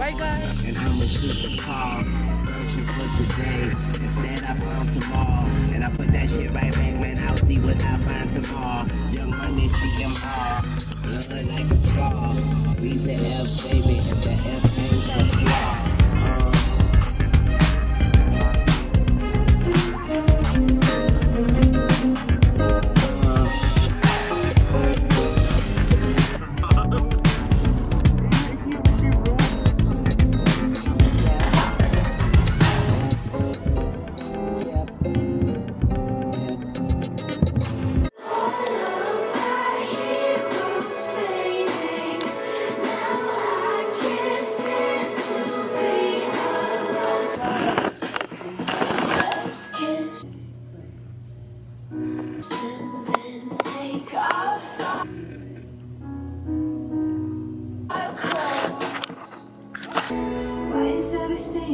Right, guys? And how much shoes a call. Searching for today. Instead, I found tomorrow. And I put that shit right back, man. I'll see what I find tomorrow. Young money, see them all. Blood like a scar. We Reason F, baby. The F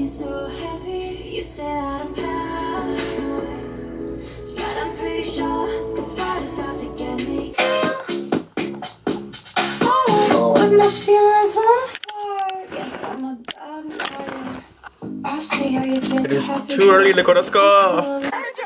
so heavy? You say that I'm paranoid, but I'm pretty sure nobody's out to get me. Oh, with my feelings on fire, guess I'm a bad. I'll see how you take It is too early, look at us go. days.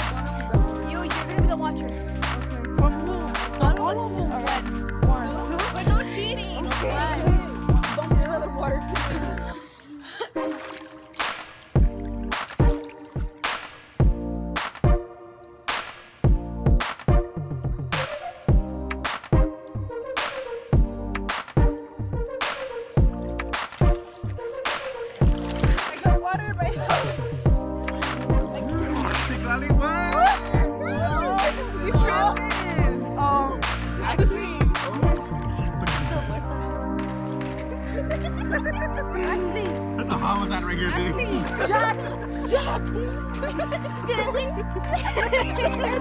Not of one. Two. But no cheating. Don't Ashley, How was that right here, dude? Ashley, Jack, Jack.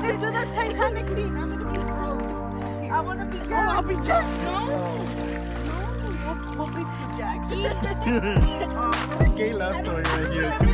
Let's do the Titanic scene. I'm gonna be Rose. I wanna be Oh, Jack. I'll be Jack. No, no, we'll, we'll be two Jack. Gay love story right here.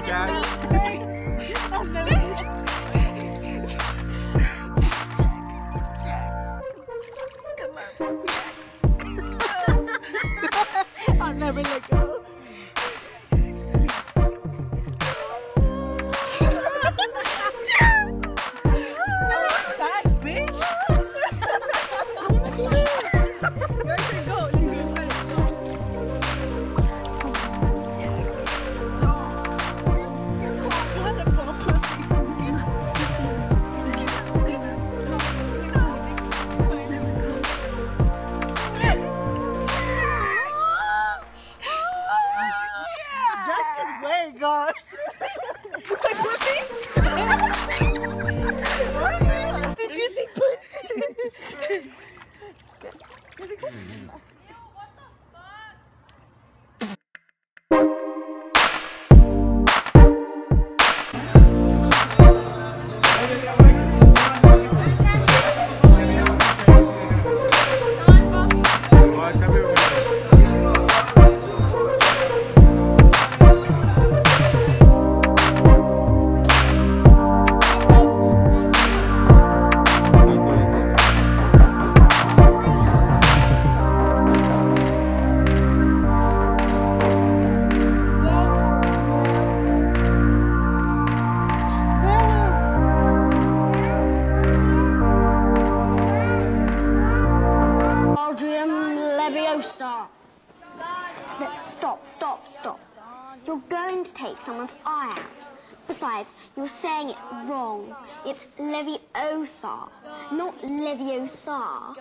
You're going to take someone's eye out. Besides, you're saying it wrong. It's Leviosa, not Leviosa.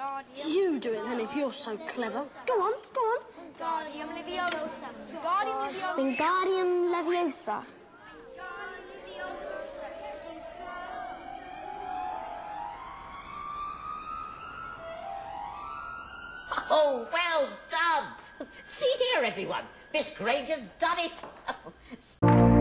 You do it then if you're so clever. Go on, go on. Guardian Leviosa. Guardian Leviosa. Wingardium Leviosa. Oh, well done. See here, everyone. Miss Granger's done it.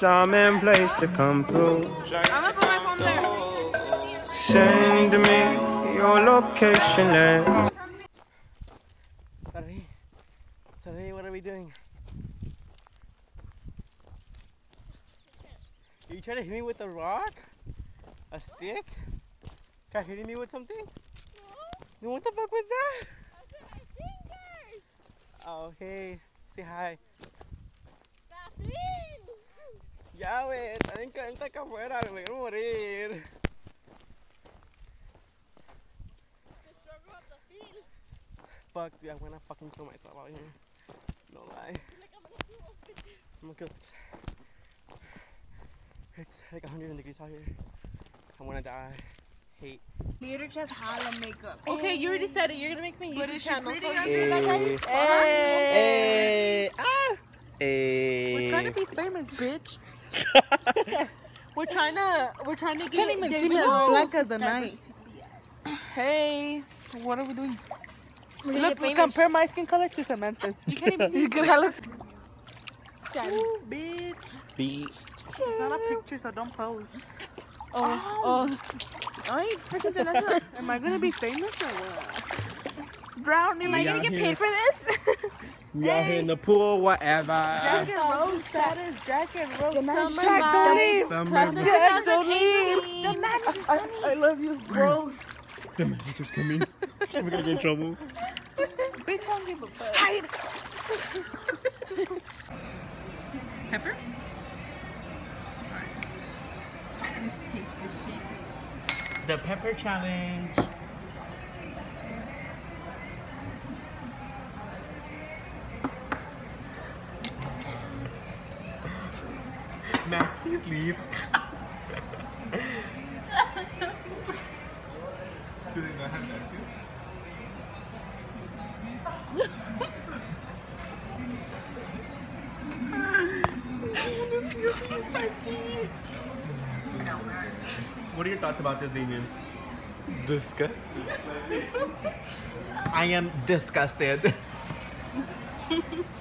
time and place to come through. I'm gonna put my phone there. Send me your location, let's. Sorry. Sorry, what are we doing? You trying to hit me with a rock? A stick? Try hitting me with something? No. What the fuck was that? Oh, hey. Say hi. Ya, güey. Está bien caliente acá afuera. Me quiero morir. Fuck, dude. I'm gonna fucking kill myself out here. No lie. I'm gonna kill It's like 100 degrees out here. I'm gonna die. Hate. Theater just hella makeup. Okay, you already said it. You're gonna make me But YouTube is she channel. pretty So on you there? like Hey. Hey. Ah. Hey. We're trying to eh. be famous, bitch. We're trying to we're trying to get Can't even see David me as black as the night. Hey, what are we doing? We're gonna Look, get famous. compare my skin color to Samantha's. You can't even see You can hella bitch. Beast. It's not a picture, so don't pose. Oh, oh. oh. I ain't freaking Janessa. Am I gonna be famous or what? Brown, am I gonna out get here. paid for this? We out here in the pool, whatever. Jack and Rose status, Jack and Rose. Summer Jack, don't leave. vibes, Summer class of vibes. Jack, don't 2018. The magic is I, coming. I love you, bro. The manager's coming. We're gonna get in trouble. Bitch, I don't give a fuck. Pepper? The pepper challenge. What are your thoughts about this, Damien? Disgusting. I am disgusted.